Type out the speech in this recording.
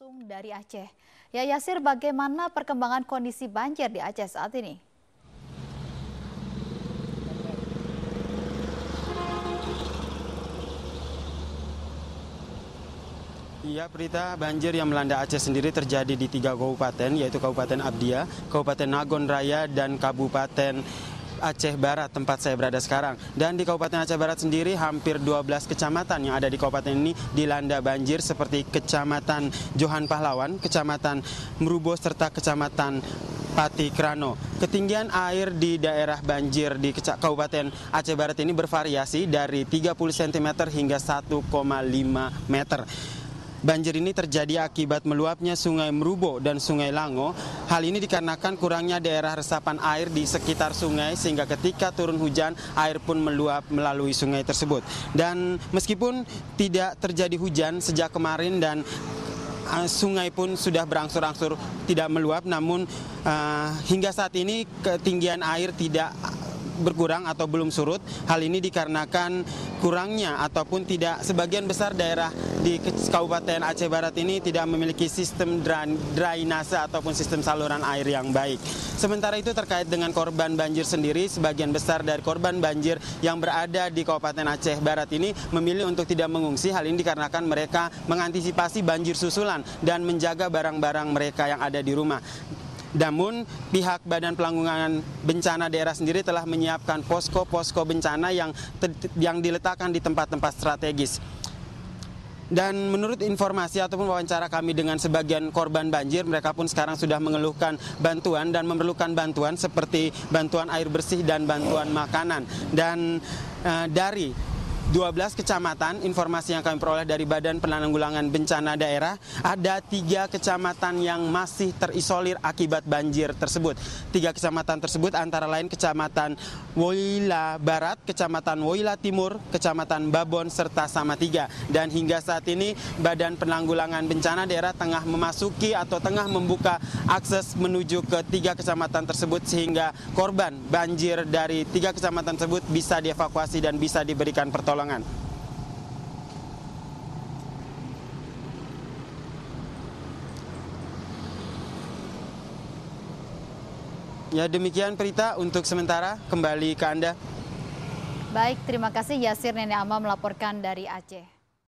langsung dari Aceh. Ya Yasir, bagaimana perkembangan kondisi banjir di Aceh saat ini? Iya, Prita, banjir yang melanda Aceh sendiri terjadi di tiga kabupaten, yaitu Kabupaten Abdia, Kabupaten Nagon Raya, dan Kabupaten Aceh Barat tempat saya berada sekarang. Dan di Kabupaten Aceh Barat sendiri hampir 12 kecamatan yang ada di kabupaten ini dilanda banjir seperti Kecamatan Johan Pahlawan, Kecamatan Merubo serta Kecamatan Pati Krano. Ketinggian air di daerah banjir di Kabupaten Aceh Barat ini bervariasi dari 30 cm hingga 1,5 meter. Banjir ini terjadi akibat meluapnya Sungai Merubo dan Sungai Lango. Hal ini dikarenakan kurangnya daerah resapan air di sekitar sungai sehingga ketika turun hujan air pun meluap melalui sungai tersebut. Dan meskipun tidak terjadi hujan sejak kemarin dan uh, sungai pun sudah berangsur-angsur tidak meluap namun uh, hingga saat ini ketinggian air tidak berkurang atau belum surut. Hal ini dikarenakan kurangnya ataupun tidak sebagian besar daerah di Kabupaten Aceh Barat ini tidak memiliki sistem drainase ataupun sistem saluran air yang baik. Sementara itu terkait dengan korban banjir sendiri, sebagian besar dari korban banjir yang berada di Kabupaten Aceh Barat ini memilih untuk tidak mengungsi. Hal ini dikarenakan mereka mengantisipasi banjir susulan dan menjaga barang-barang mereka yang ada di rumah. Namun pihak Badan Pelanggungan Bencana Daerah sendiri telah menyiapkan posko-posko bencana yang yang diletakkan di tempat-tempat strategis. Dan menurut informasi ataupun wawancara kami dengan sebagian korban banjir, mereka pun sekarang sudah mengeluhkan bantuan dan memerlukan bantuan seperti bantuan air bersih dan bantuan makanan. Dan uh, dari 12 kecamatan, informasi yang kami peroleh dari Badan Penanggulangan Bencana Daerah, ada tiga kecamatan yang masih terisolir akibat banjir tersebut. Tiga kecamatan tersebut antara lain Kecamatan Woila Barat, Kecamatan Woila Timur, Kecamatan Babon, serta Samatiga. Dan hingga saat ini Badan Penanggulangan Bencana Daerah tengah memasuki atau tengah membuka akses menuju ke tiga kecamatan tersebut sehingga korban banjir dari tiga kecamatan tersebut bisa dievakuasi dan bisa diberikan pertolongan pertolongan. Ya demikian Prita untuk sementara kembali ke Anda. Baik, terima kasih Yasir Nenek Ama melaporkan dari Aceh.